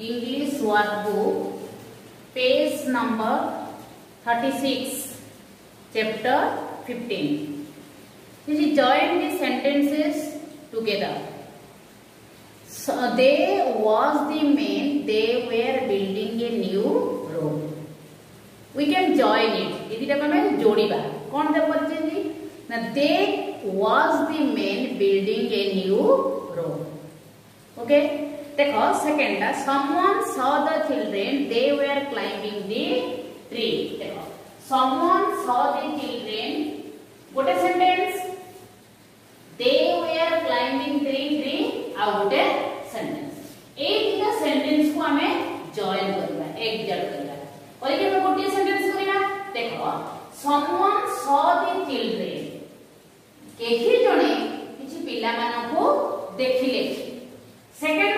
English workbook page number 36 chapter 15. She join the sentences together. So they was the main, they were building a new road. We can join it. It is a jodiba. Kon the? Now they was the main building a new road. Okay. ଦେଖ second ଟା someone saw the children they were climbing the tree ଦେଖ someone saw the children ଗୋଟେ sentence they were climbing the tree ଆଉ ଗୋଟେ sentence ଏଇ ଦିଟା sentence କୁ ଆମେ ଜଏନ କରିବା ଏକ୍ଜାକ୍ଟ କରିବା କରିକି ଆମେ ଗୋଟିଏ ସେଣ୍ଟେନ୍ସ କରିବା ଦେଖ someone saw the children କେହି ଜଣେ କିଛି ପିଲାମାନଙ୍କୁ ଦେଖିଲେ ସେକେଣ୍ଡ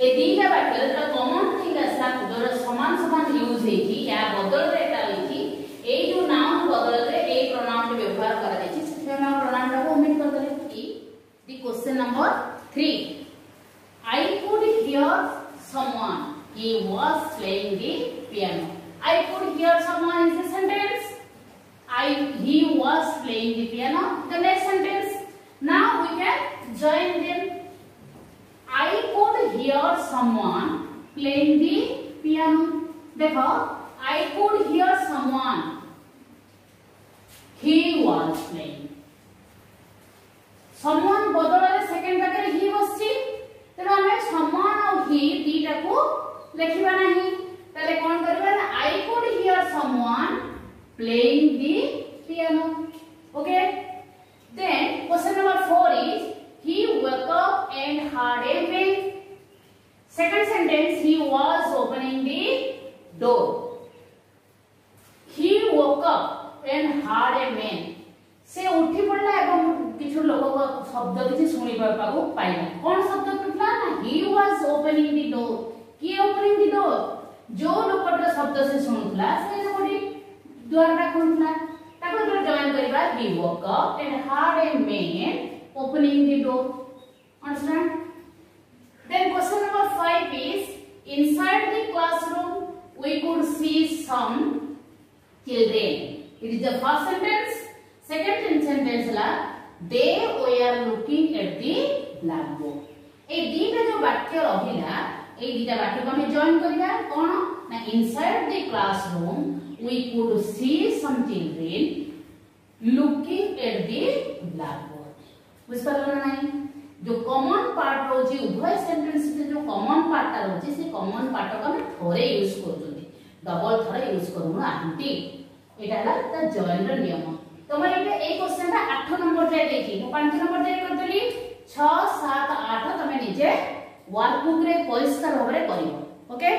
એ ધીર એટલે તો કોમન થિંગ આસા દોર સમાન સમાન યુઝ હેકી યા બદલરે એટા હેકી એ જો નાઉન બદલરે એ પ્રોનાઉન વ્યવહાર કરા દેચી સેથી અમે પ્રોનાઉન ટાકો ઓમિટ કર દેલે ઈ the question number 3 I could hear someone he was playing the piano i could hear someone is a sentence i he was playing the piano the next whenever I could hear someone, he was playing. someone বদলরে he was he বসছি তেণু আমি someone আর হি দুইটাকু লেখিবা নাহি তাহলে কোন করিবা না I could hear someone playing the piano okay then question number 4 is he woke up and had a milk second sentence he was opening the दो he woke up and heard a man से उठी पड़ला एवं किछु लोगों का शब्द किछु सुनी पर को पाइला। कोन शब्द पिटला ना? He was opening the door की ओपनिंग द डोर जो लोकटा शब्द से सुनला, से गोडी द्वारटा खोलला। ताको ज़ोर जॉइन करबा he woke up and heard a man opening the door understand then question number 5 is inside the class we could see some children. It is the first sentence. Second sentence la they were looking at the blackboard. এই দুইটা যে বাক্য রহিলা এই দুইটা বাক্যকে আমি join করিবা কোন না inside the classroom we could see some children looking at the blackboard বুঝপারল না নাই जो कॉमन पार्ट रोचे उभय सेंटेंस में जो कॉमन पार्ट रोचे से कॉमन पार्ट को हम थोड़े यूज कर ডবল থর ইউজ করু এটা হল তা জয়েন্টর নিয়ম। তোমার এটা এই কোশ্চেনটা আঠ নম্বর যায় দিয়েছি মু পাঁচ নম্বর যায় করিদেলি ছ, সাত আঠ তুমি নিজে ওয়ার্কবুক রে পরিষ্কার ভাবে করিব ওকে